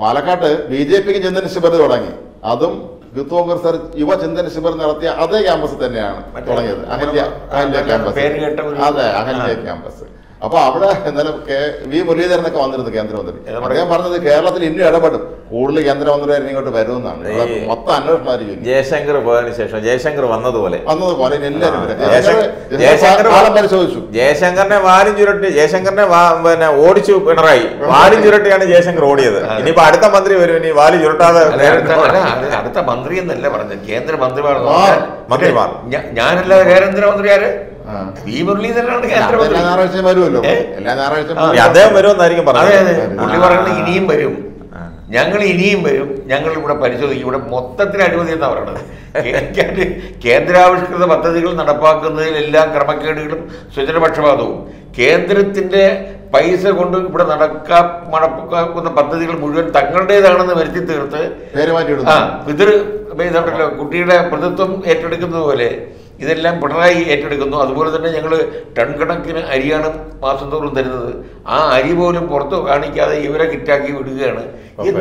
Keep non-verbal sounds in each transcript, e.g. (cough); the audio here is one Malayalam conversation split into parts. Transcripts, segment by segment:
പാലക്കാട്ട് ബി ജെ പിക്ക് ചിന്തന ശിബിർ തുടങ്ങി. അതും യൂത്ത് കോൺഗ്രസ് യുവ ചിന്തന ശിബിർ നടത്തിയ അതേ ക്യാമ്പസ് തന്നെയാണ് തുടങ്ങിയത്. അഹല്യ അഹല്യ ക്യാമ്പസ്. അതെ അഹല്യ ക്യാമ്പസ്. അപ്പൊ അവിടെ ഇന്നലെ കെ- വി മുരളീധരനൊക്കെ വന്നിരുന്നു കേന്ദ്രമന്ത്രി. അദ്ദേഹം പറഞ്ഞത് കേരളത്തിൽ ഇന്നും ഇടപെടും. കൂടുതൽ കേന്ദ്രമന്ത്രിമാർ ഇങ്ങോട്ട് വരുമെന്നാണ്. മൊത്തം അന്വേഷണമായിരിക്കും ജയശങ്കർ പോയതിനു ശേഷം ജയശങ്കർ വന്നതുപോലെ. വന്നതുപോലെ എല്ലാവരും വരും. പരിശോധിച്ചു. ജയശങ്കറിനെ വാലും ചുരട്ടി ജയശങ്കറിനെ പിന്നെ ഓടിച്ചു പിണറായി. വാലും ചുരട്ടിയാണ് ജയശങ്കർ ഓടിയത്. ഇനിയിപ്പോ അടുത്ത മന്ത്രി വരും. ഇനി വാൽ ചുരുട്ടാതെ അടുത്ത മന്ത്രി എന്നല്ല പറഞ്ഞത്. കേന്ദ്രമന്ത്രിമാർ മന്ത്രിമാർ. ഞാനല്ല കേന്ദ്രമന്ത്രി ആര് മുരളീധരനാണ് എല്ലാ ഞായറാഴ്ചയും വരുമല്ലോ. ഏ? എല്ലാ ഞായറാഴ്ചയും അദ്ദേഹം വരുമെന്നായിരിക്കും അതെ അതെ. പറഞ്ഞത്. പുള്ളി പറയുന്നത് ഇനിയും വരും. ഞങ്ങൾ ഇനിയും വരും. ഞങ്ങൾ ഇവിടെ പരിശോധിക്കും. ഇവിടെ മൊത്തത്തിൽ അഴിമതി എന്നാ പറയുന്നത് കേന്ദ്രാവിഷ്കൃത പദ്ധതികൾ നടപ്പാക്കുന്നതിലെല്ലാം ക്രമക്കേടുകളും സ്വജനപക്ഷപാതവും. കേന്ദ്രത്തിന്റെ പൈസ കൊണ്ട് ഇവിടെ നടക്കാ നടപ്പാക്കുന്ന പദ്ധതികൾ മുഴുവൻ തങ്ങളുടേതാണെന്ന് വരുത്തി തീർത്ത് പേര് മാറ്റി ആ ഇടുന്നു പിതൃ ഇതുണ്ടല്ലോ കുട്ടിയുടെ പ്രതിത്വം ഏറ്റെടുക്കുന്നത് പോലെ. ഇതെല്ലാം പിണറായി ഏറ്റെടുക്കുന്നു. അതുപോലെ തന്നെ ഞങ്ങൾ ടൺ കണക്കിന് അരിയാണ് മാസം തോറും തരുന്നത്. ആ അരി പോലും പുറത്ത് കാണിക്കാതെ ഇവരെ കിറ്റാക്കി വിടുകയാണ് എന്ന്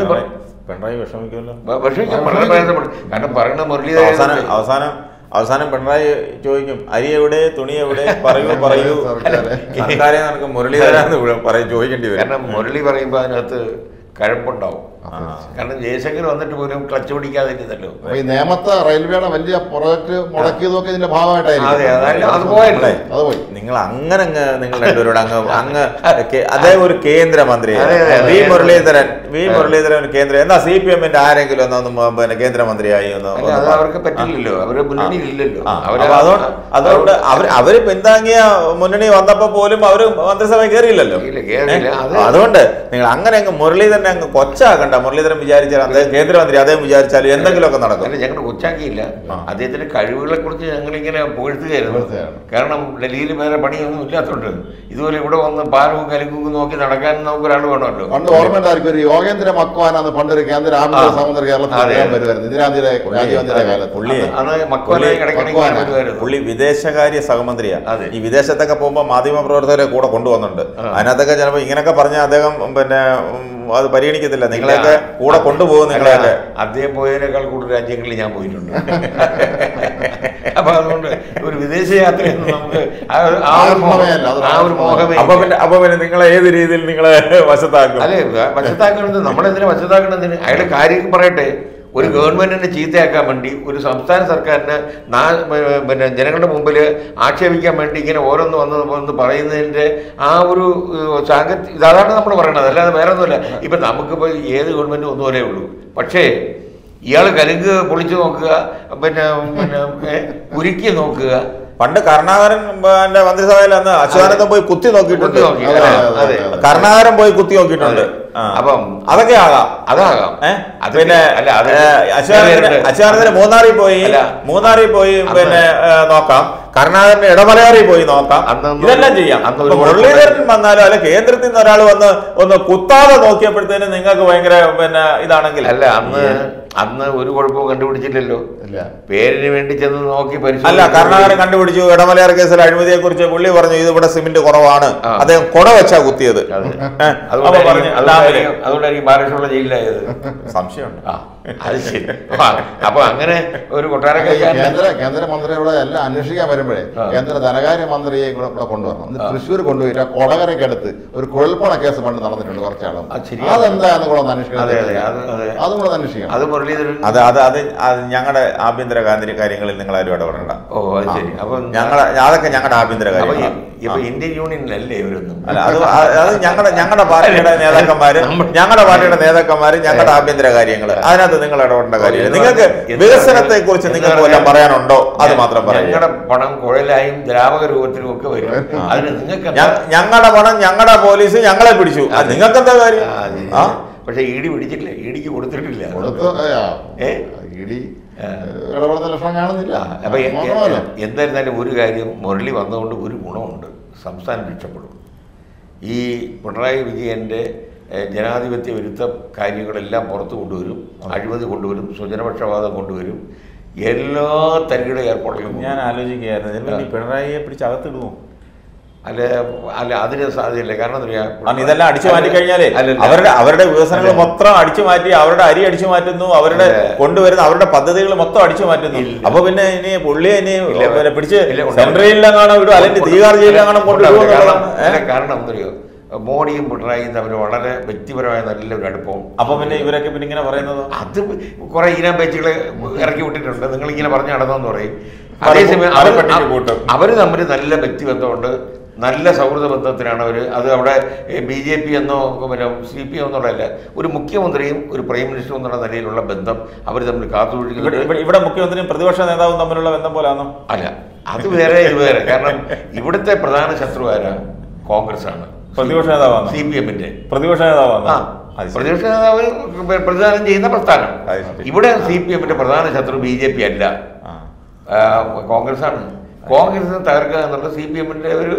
പിണറായി- വിഷമിക്കുമല്ലോ? വ- പക്ഷേ വളരെ പ്രയാസപ്പെടും കാരണം പറയുന്ന അവസാനം മുരളീധരൻ അവസാനം അവസാനം പിണറായി ചോദിക്കും അരി എവിടെ? തുണി എവിടെ? പറയൂ പറയൂ. സർക്കാരെ. നടക്കും മുരളീധരാന്ന് പറയും ചോദിക്കേണ്ടി വരും. കാരണം മുരളി പറയുമ്പോൾ അതിനകത്ത് കഴപ്പുണ്ടാവും. കാരണം ജയശങ്കർ വന്നിട്ട് പോലും ക്ലച്ച് പിടിക്കാതിരുന്നല്ലോ. ഈ നേമത്തെ റെയിൽവേയുടെ വലിയ പ്രൊജക്ട് മുടക്കിയതൊക്കെ ഇതിന്റെ അതെ അതല്ല അത് പോയല്ലേ? അത് പോയി. നിങ്ങൾ അങ്ങനെ അങ്ങ് നിങ്ങൾ രണ്ടുപേരോട് അങ്ങ് അങ്ങ് അതേ ഒരു കേന്ദ്രമന്ത്രി. വി മുരളീധരൻ വി മുരളീധരൻ ഒരു കേന്ദ്ര എന്നാ സി പി എമ്മിന്റെ ആരെങ്കിലും ഒന്നും പിന്നെ കേന്ദ്രമന്ത്രിയായി ഒന്ന്. അവർക്ക് പറ്റില്ലല്ലോ. അവരുടെ മുന്നണി ഇല്ലല്ലോ. ആ, അവർ അപ്പൊ അതുകൊണ്ട് അതുകൊണ്ട് അവർ അവർ പിന്താങ്ങിയ മുന്നണി വന്നപ്പോ പോലും അവർ മന്ത്രിസഭ കേറിയില്ലല്ലോ. കേറിയില്ല. അതുകൊണ്ട് നിങ്ങൾ അങ്ങനെ അങ്ങ് മുരളീധരനെ അങ്ങ് കൊച്ചാക്കണ്ട മുരളീധരൻ വിചാരിച്ചാൽ അദ്ദേഹം കേന്ദ്രമന്ത്രി അദ്ദേഹം വിചാരിച്ചാലും എന്തെങ്കിലുമൊക്കെ നടക്കും. ഞങ്ങൾ കൊച്ചാക്കിയില്ല. അദ്ദേഹത്തിന്റെ കഴിവുകളെ കുറിച്ച് ഞങ്ങളിങ്ങനെ പുകഴ്ത്തുകയായിരുന്നു. കാരണം ഡൽഹിയിൽ വേറെ പണിയൊന്നും ഇല്ലാത്തതുകൊണ്ട് ഇതുപോലെ ഇവിടെ വന്ന് പാലവും കലിക്കും നോക്കി നടക്കാൻ നമുക്ക് ഒരാൾ വേണമല്ലോ. പണ്ട് ഓർമ്മയുണ്ടായിരിക്കും ഒരു യോഗേന്ദ്ര മക്വാനാണ് പണ്ടൊരു കേന്ദ്ര ആഭ്യന്തര. സമുദ്ര കേരളത്തിൽ കാലത്ത്. പുള്ളി- വിദേശകാര്യ സഹമന്ത്രിയാണ്. ഈ വിദേശത്തൊക്കെ പോകുമ്പോൾ മാധ്യമ പ്രവർത്തകരെ കൂടെ കൊണ്ടുവന്നിട്ടുണ്ട്. അതിനകത്തൊക്കെ ചിലപ്പോൾ ഇങ്ങനെയൊക്കെ പറഞ്ഞ അദ്ദേഹം പിന്നെ അത് പരിഗണിക്കത്തില്ല. നിങ്ങളെയൊക്കെ കൂടെ കൊണ്ടുപോകും നിങ്ങളെയൊക്കെ. അദ്ദേഹം പോയതിനേക്കാൾ കൂടുതൽ രാജ്യങ്ങളിൽ ഞാൻ പോയിട്ടുണ്ട്. അപ്പൊ അതുകൊണ്ട് ഒരു വിദേശ യാത്രയൊന്നും നമുക്ക് ആ ഒരു- ആ ഒരു മോഹമേ ആ ഒരു മോഹമേ അപ്പൊ പിന്നെ അപ്പൊ പിന്നെ നിങ്ങളെ ഏത് രീതിയിൽ നിങ്ങളെ വശത്താക്കും? അല്ലെ വശത്താക്കണത് നമ്മളെന്തിനാ വശത്താക്കണതിന് അയാളുടെ കാര്യം പറയട്ടെ. ഒരു ഗവൺമെന്റിനെ ചീത്തയാക്കാൻ വേണ്ടി ഒരു സംസ്ഥാന സർക്കാരിനെ നാ പിന്നെ ജനങ്ങളുടെ മുമ്പിൽ ആക്ഷേപിക്കാൻ വേണ്ടി ഇങ്ങനെ ഓരോന്ന് വന്ന് വന്ന് പറയുന്നതിന്റെ ആ ഒരു സാങ്കത്യ ഇതാണ് നമ്മൾ പറയണത്. അല്ലാതെ വേറെ ഒന്നുമില്ല ഇപ്പം നമുക്കിപ്പോൾ ഏത് ഗവൺമെന്റും ഒന്നുപോലെ ഉള്ളൂ. പക്ഷേ ഇയാൾ കലുങ്ക് പൊളിച്ചു നോക്കുക പിന്നെ പിന്നെ ഉരുക്കി നോക്കുക. പണ്ട് കർണാകരൻ മന്ത്രിസഭയിൽ അന്ന് അച്യുതാനന്ദൻ പോയി കുത്തി നോക്കിയിട്ടുണ്ട്. കരുണാകരൻ പോയി കുത്തി നോക്കിയിട്ടുണ്ട്. അപ്പം അതൊക്കെ ആകാം. അതാകാം പിന്നെ അച്യുതാനന്ദന് മൂന്നാറിൽ പോയി. മൂന്നാറിൽ പോയി പിന്നെ നോക്കാം. കർണാടകന്റെ ഇടമലയാറിൽ പോയി നോക്കാം. ഇതെല്ലാം ചെയ്യാം. മുരളീധരൻ വന്നാലും അല്ലെ കേന്ദ്രത്തിൽ നിന്ന് ഒരാൾ വന്ന് ഒന്ന് കുത്താതെ നോക്കിയപ്പോഴത്തേനും നിങ്ങൾക്ക് ഭയങ്കര പിന്നെ ഇതാണെങ്കിൽ. അല്ല അന്ന് അന്ന് ഒരു കുഴപ്പവും കണ്ടുപിടിച്ചില്ലല്ലോ. ഇല്ല. പേരിന് വേണ്ടി ചെന്ന് നോക്കി അല്ല കർണാകരൻ കണ്ടുപിടിച്ചു. ഇടമലയാർ കേസിൽ അഴിമതിയെ കുറിച്ച് പുള്ളി പറഞ്ഞു ഇത് ഇവിടെ സിമന്റ് കുറവാണ്. അദ്ദേഹം കുട വെച്ചാ കുത്തിയത്. അതെ. അതുകൊണ്ടായിരിക്കും പറഞ്ഞു അതുകൊണ്ടായിരിക്കും അതുകൊണ്ടായിരിക്കും ബാലകൃഷ്ണ ജയിലിലായത്. സംശയമുണ്ട്. ആ അത് ശരി. അപ്പൊ അങ്ങനെ ഒരു കൊട്ടാര കേന്ദ്ര കേന്ദ്രമന്ത്രിയുടെ എല്ലാം അന്വേഷിക്കാൻ വരുമ്പോഴേ കേന്ദ്ര ധനകാര്യ മന്ത്രിയെ കൂടെ ഇവിടെ കൊണ്ടുവരണം. തൃശ്ശൂർ കൊണ്ടുപോയിട്ട് കൊടകരയ്ക്ക് അടുത്ത് ഒരു കുഴൽപ്പണ കേസ് പണ്ട് നടന്നിട്ടുണ്ട് കുറച്ചാളും. അത്. അതെന്താന്ന് കൂടെ ഒന്ന് അന്വേഷിക്കണം. അതെ അതെ. അത് അതെ. അതും കൂടെ അന്വേഷിക്കണം. അത് അത് അത് അത് അത് ഞങ്ങളുടെ ആഭ്യന്തര കാര്യ- കാര്യങ്ങളിൽ നിങ്ങൾ ആരും ഇടപെടണ്ട. ഓ അത് ശരി. അപ്പൊ ഞങ്ങളെ അതൊക്കെ ഞങ്ങളുടെ ആഭ്യന്തര കാര്യം ഇപ്പൊ ഇന്ത്യൻ യൂണിയനിലല്ലേ ഇവരൊന്നും? അല്ല അത് അത് ഞങ്ങളുടെ ഞങ്ങളുടെ പാർട്ടിയുടെ നേതാക്കന്മാര് ഞങ്ങളുടെ പാർട്ടിയുടെ നേതാക്കന്മാര് ഞങ്ങളുടെ ആഭ്യന്തര കാര്യങ്ങൾ അതിനകത്ത് നിങ്ങൾ ഇടപെടേണ്ട കാര്യമില്ല. നിങ്ങൾക്ക് വികസനത്തെ കുറിച്ച് നിങ്ങൾക്ക് വല്ലതും പറയാനുണ്ടോ? അത് മാത്രം പറയാം. ഞങ്ങളുടെ പണം കുഴലായും ദ്രാവക രൂപത്തിലും ഒക്കെ വരും. അതിന് നിങ്ങൾക്ക് ഞങ്ങളുടെ പണം ഞങ്ങളുടെ പോലീസ് ഞങ്ങളെ പിടിച്ചു. അത് നിങ്ങൾക്ക് എന്താ കാര്യം? ആ, അത് ഇ ഡി പിടിച്ചിട്ടില്ല. ഇ ഡിക്ക് കൊടുത്തിട്ടില്ല. ഇടപെടുന്ന ലക്ഷണം കാണുന്നില്ല. അപ്പൊ? എന്തായിരുന്നാലും ഒരു കാര്യം മുരളി വന്നതുകൊണ്ട് ഒരു ഗുണമുണ്ട്. സംസ്ഥാനം രക്ഷപ്പെടും. ഈ പിണറായി വിജയന്റെ ഏഹ്, ജനാധിപത്യ വിരുദ്ധ കാര്യങ്ങളെല്ലാം പുറത്തു കൊണ്ടുവരും. അഴിമതി കൊണ്ടുവരും. സ്വജനപക്ഷപാതം കൊണ്ടുവരും. എല്ലാ തരികിട ഏർപ്പാടുകളും ഞാൻ ആലോചിക്കുകയായിരുന്നു. പിണറായിയെ പിടിച്ച് അകത്തിടുമോ? അല്ല അല്ല അതിന് സാധ്യല്ല കാരണം എന്താ ഇതെല്ലാം അടിച്ചു മാറ്റി കഴിഞ്ഞാലേ അവരുടെ അവരുടെ വികസനങ്ങൾ മൊത്തം അടിച്ചു മാറ്റി അവരുടെ അരി അടിച്ചു മാറ്റുന്നു അവരുടെ. കൊണ്ടുവരുന്ന അവരുടെ പദ്ധതികൾ മൊത്തം അടിച്ചു മാറ്റുന്നു. അപ്പൊ പിന്നെ ഇനി പുള്ളിയെ ഇനി. പിടിച്ച്. സെൻട്രലിലെങ്ങാണോ വിടും അല്ലെങ്കിൽ തീകാർ ജയിലിലെങ്ങാണോ കൊണ്ടുവിടുമോ കാരണം എന്തറിയോ മോഡിയും പിണറായിയും തമ്മിൽ വളരെ വ്യക്തിപരമായ നല്ലൊരു അടുപ്പം. അപ്പൊ പിന്നെ ഇവരൊക്കെ പിന്നെ ഇങ്ങനെ പറയുന്നത്? അത് കുറെ ഇനം പേച്ചുകൾ ഇറക്കി വിട്ടിട്ടുണ്ട്. നിങ്ങൾ ഇങ്ങനെ പറഞ്ഞു നടന്നെന്ന് പറയും. അതേസമയം അവർ തമ്മിൽ നല്ല വ്യക്തിബന്ധമുണ്ട്. നല്ല സൗഹൃദ ബന്ധത്തിലാണ് അവർ അത് അവിടെ ബി ജെ പി എന്നോ പിന്നെ സി പി എന്നുള്ളതല്ല ഒരു മുഖ്യമന്ത്രിയും ഒരു പ്രൈം മിനിസ്റ്ററും എന്നുള്ള നിലയിലുള്ള ബന്ധം അവർ തമ്മിൽ കാത്തുപിടിക്കുന്നുണ്ട് കാത്തുസൂക്ഷിക്കുന്നുണ്ട്. ഇവിടെ- മുഖ്യമന്ത്രിയും പ്രതിപക്ഷ നേതാവും തമ്മിലുള്ള ബന്ധം പോലാണോ അല്ല അത് വേറെ ഇത് വേറെ. കാരണം ഇവിടുത്തെ പ്രധാന ശത്രു ആരാ? കോൺഗ്രസ് ആണ് പ്രതിപക്ഷ നേതാവാണ് സി പി എമ്മിന്റെ. പ്രതിപക്ഷ നേതാവാണ് പ്രതിപക്ഷ നേതാവ് പ്രതിദാനം ചെയ്യുന്ന പ്രസ്ഥാനം. ഇവിടെ സി പി എമ്മിന്റെ പ്രധാന ശത്രു ബി ജെ പി അല്ല. കോൺഗ്രസ് ആണ് കോൺഗ്രസിനെ തകർക്കുക എന്നുള്ളത് സി പി എമ്മിന്റെ ഒരു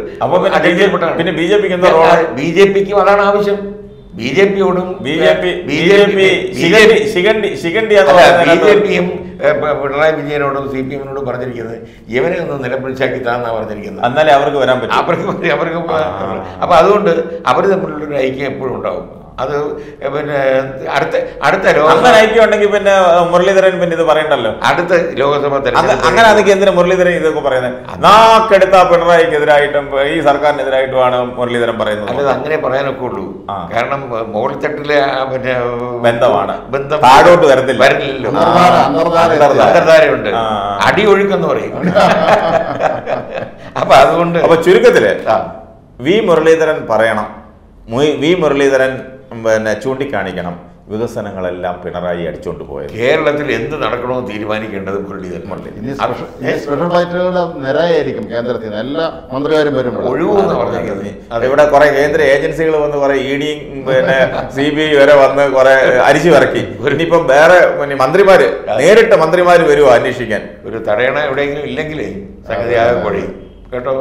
പിന്നെ ബി പിന്നെ പിക്ക്? ബി ജെ പിക്കും അതാണ് ആവശ്യം. ബി ജെ പിയോടും B J P BJP Shikhandi Shikhandi Shikhandi എന്ന് ബി ജെ പിയും പിണറായി വിജയനോടും സി പി എമ്മിനോടും പറഞ്ഞിരിക്കുന്നത് ഇവനെ ഒന്ന് നിലപ്പിടിച്ചാക്കി താന്നാ പറഞ്ഞിരിക്കുന്നത്. എന്നാലേ അവർക്ക് വരാൻ പറ്റും. അവർക്ക് അവർക്ക്. അപ്പൊ അതുകൊണ്ട് അവർ തമ്മിലുള്ളൊരു ഐക്യം എപ്പോഴും ഉണ്ടാവും. അത് പിന്നെ അടുത്ത അടുത്ത അങ്ങനെ ലോക ഉണ്ടെങ്കിൽ പിന്നെ മുരളീധരൻ പിന്നെ ഇത് പറയണ്ടല്ലോ. അടുത്ത ലോകസഭ അങ്ങ- തെരഞ്ഞെടുപ്പ് അങ്ങനെ അതൊക്കെ എന്തിനാ മുരളീധരൻ ഇതൊക്കെ പറയുന്നത്? നാക്കെടുത്ത പിണറായിക്കെതിരായിട്ടും ഈ സർക്കാരിനെതിരായിട്ടുമാണ് മുരളീധരൻ പറയുന്നത്. അല്ലത് അങ്ങനെ പറയാനൊക്കെ ഉള്ളൂ. കാരണം മോളിത്തട്ടിലെ തട്ടിലെ പിന്നെ ബന്ധമാണ്. ബന്ധം താഴോട്ട് വരത്തില്ല. വരില്ലല്ലോ അന്തർധാര, അന്തർധാര. അന്തർധാര. അന്തർധാരയുണ്ട്. അടി ഒഴുക്കെന്ന് പറയും. (laughs) അപ്പൊ അതുകൊണ്ട് അപ്പൊ ചുരുക്കത്തിൽ വി മുരളീധരൻ പറയണം. വി മുരളീധരൻ പിന്നെ ചൂണ്ടിക്കാണിക്കണം. വികസനങ്ങളെല്ലാം പിണറായി അടിച്ചുകൊണ്ട് പോയത്. കേരളത്തിൽ എന്ത് നടക്കണമെന്ന് തീരുമാനിക്കേണ്ടത് മുരളീധരൻ. സ്പെഷ്യൽ ഇനി സ്പെഷ്യൽ ഫ്ലൈറ്റുകളുടെ നിരയായിരിക്കും കേന്ദ്രത്തിൽ. എല്ലാ മന്ത്രിമാരും വരുമ്പോൾ ഒഴിവെന്ന് പറഞ്ഞിരിക്കുന്നത് അതെ. ഇവിടെ കുറെ കേന്ദ്ര ഏജൻസികൾ വന്ന് കുറെ ഇ ഡിയും പിന്നെ സി ബി ഐ വരെ വന്ന് കുറെ അരിച്ചു ഇറക്കി ഇനിയിപ്പം വേറെ പിന്നെ മന്ത്രിമാര് നേരിട്ട് മന്ത്രിമാര് വരുമോ അന്വേഷിക്കാൻ? ഒരു തടയണ എവിടെയെങ്കിലും ഇല്ലെങ്കിലേ സംഗതി ആകെ കേട്ടോ?